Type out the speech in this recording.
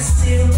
Still,